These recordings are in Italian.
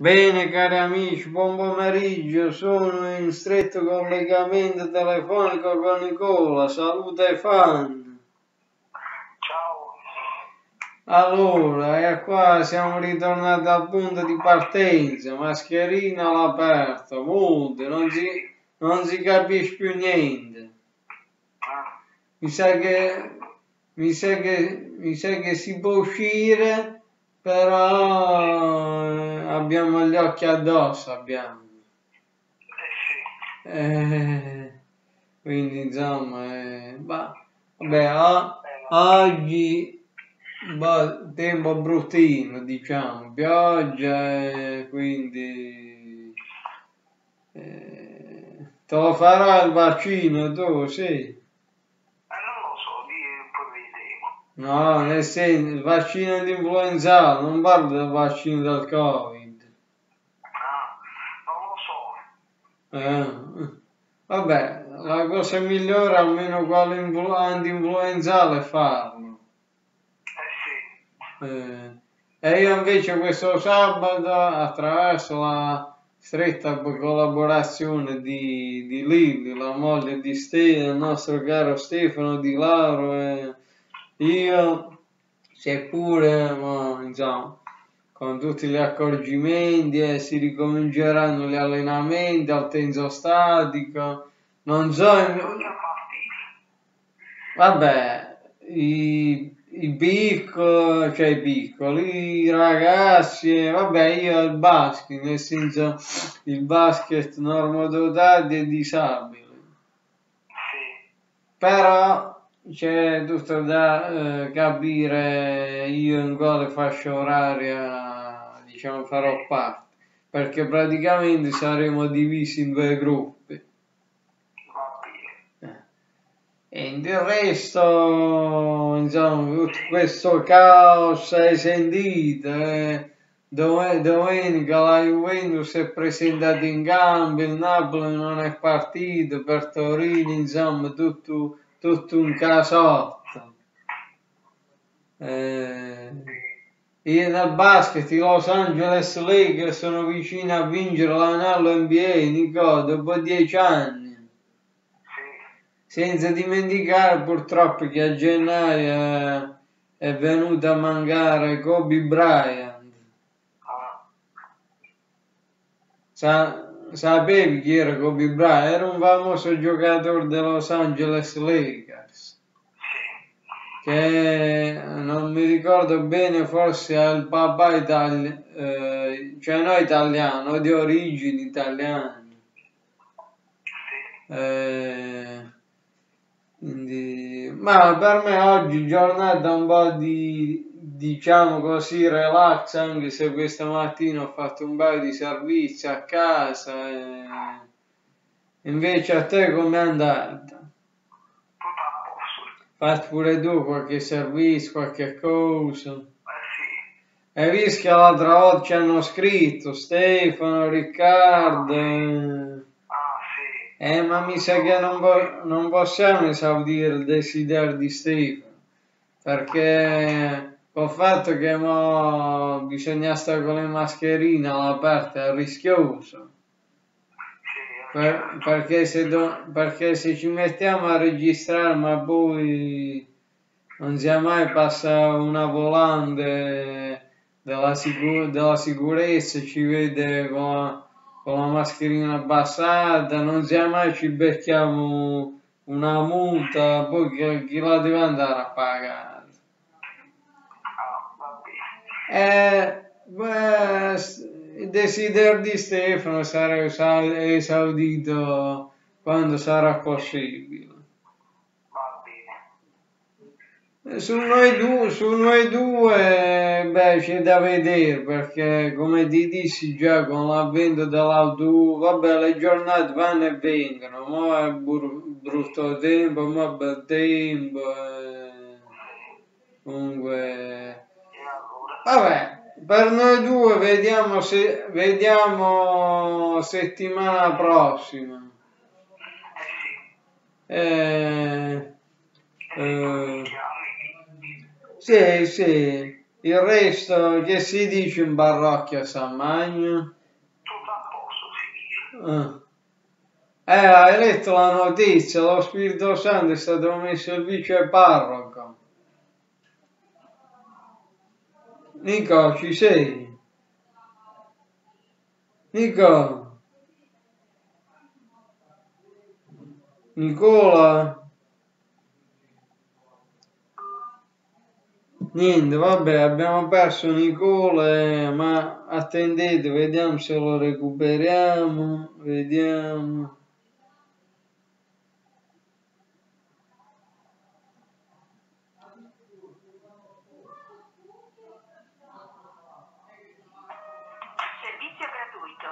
Bene cari amici, buon pomeriggio, sono in stretto collegamento telefonico con Nicola, saluta i fan. Ciao, Allora, e qua siamo ritornati al punto di partenza, mascherina all'aperto, multe, non si, non si capisce più niente. Ah, Mi sa che, mi sa che, mi sa che si può uscire, però eh, abbiamo gli occhi addosso, abbiamo. eh sì, Eh, quindi insomma, eh, vabbè, o- bene, oggi bah, tempo bruttino, diciamo, pioggia, quindi eh, te lo farà il vaccino tu, sì. eh, non lo so, di, poi vedremo. No, nel senso, il vaccino di influenzale, non parlo del vaccino del Covid. Ah, non lo so, Eh, vabbè, la cosa migliore almeno quello influ- anti-influenzale è farlo. eh sì, Eh, e io invece questo sabato, attraverso la stretta collaborazione di, di Lilli, la moglie di Stefano, il nostro caro Stefano Di Lauro, e io, seppure, ma, insomma, con tutti gli accorgimenti, e si ricominceranno gli allenamenti al tenso statico, non so. Vabbè, i, i piccoli, cioè i piccoli, i ragazzi, eh, vabbè, io al basket, nel senso il basket normodotati e disabili. Però c'è tutto da eh, capire io in quale fascia oraria, diciamo, farò parte, perché praticamente saremo divisi in due gruppi. Eh. E del resto, insomma, tutto questo caos hai sentito, eh? Domenica la Juventus è presentata in campo, il Napoli non è partito, per Torino, insomma, tutto, tutto un casotto. Eh, io nel basket, i Los Angeles Lakers sono vicini a vincere l'anello NBA, Nico, dopo dieci anni. Senza dimenticare purtroppo che a gennaio è venuto a mancare Kobe Bryant. ah, Sa- sapevi chi era Kobe Bryant? Era un famoso giocatore dei Los Angeles Lakers. Che non mi ricordo bene, forse ha il papà italiano, cioè no italiano, di origini italiane. Eh, quindi, ma per me oggi giornata un po' di, diciamo così, relax, anche se questa mattina ho fatto un paio di servizi a casa. e- Invece a te com'è andata? Fatti pure tu qualche servizio, qualche cosa. Eh sì, Hai visto che l'altra volta ci hanno scritto Stefano, Riccardo. eh. ah sì, Eh, ma mi sa che non, po- non possiamo esaudire il desiderio di Stefano, perché col fatto che mo bisogna stare con le mascherine all'aperto è rischioso, sì, Per- perché, se do- perché se ci mettiamo a registrare ma poi non sia mai passa una volante della, sicu- della sicurezza, ci vede con, con la mascherina abbassata, non sia mai ci becchiamo una multa, poi chi, chi la deve andare a pagare? ah, va bene. Eh, beh, s- il desiderio di Stefano sarà esa- esaudito quando sarà possibile. Va bene. Eh, Su noi due, su noi due, beh, c'è da vedere perché, come ti dissi già con l'avvento dell'auto, vabbè, le giornate vanno e vengono, mo è bru- brutto tempo, mo è bel tempo, eh, comunque, E allora? Vabbè, per noi due vediamo se, vediamo settimana prossima. Eh sì, Eh. Sì, sì, Il resto che si dice in San Magno? Tutto a si dice. Eh. eh, hai letto la notizia, lo Spirito Santo è stato messo il vice parroco. Nico, ci sei? Nico? Nicola? Niente, vabbè, abbiamo perso Nicola, ma attendete, vediamo se lo recuperiamo, vediamo. Servizio gratuito.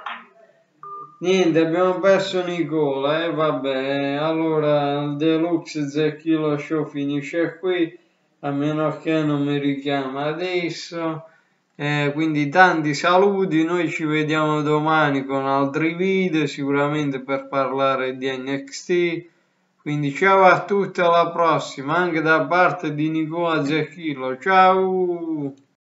Niente, abbiamo perso Nicola, e eh, vabbè, allora il Deluxe Zecchino Show finisce qui, a meno che non mi richiama adesso. Eh, quindi tanti saluti, noi ci vediamo domani con altri video, sicuramente per parlare di NXT. Quindi ciao a tutti, alla prossima, anche da parte di Nicola Zecchino, ciao!